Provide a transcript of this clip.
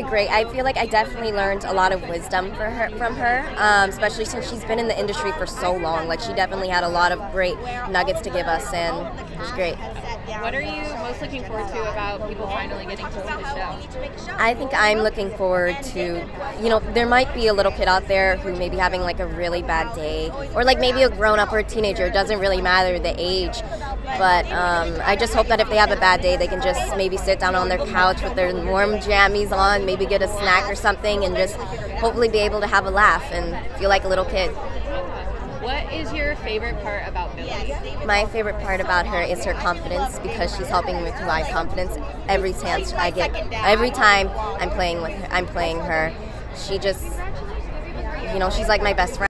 very great. I feel like I definitely learned a lot of wisdom for her, from her, um, especially since she's been in the industry for so long. Like she definitely had a lot of great nuggets to give us, and it was great. What are you most looking forward to about people finally getting to see the show? I think I'm looking forward to, you know, there might be a little kid out there who may be having like a really bad day, or like maybe a grown up or a teenager. It doesn't really matter the age. But um, I just hope that if they have a bad day, they can just maybe sit down on their couch with their warm jammies on, maybe get a snack or something, and just hopefully be able to have a laugh and feel like a little kid. What is your favorite part about Billie? My favorite part about her is her confidence because she's helping me to my confidence every chance I get. Every time I'm playing with her, I'm playing her. She just, you know, she's like my best friend.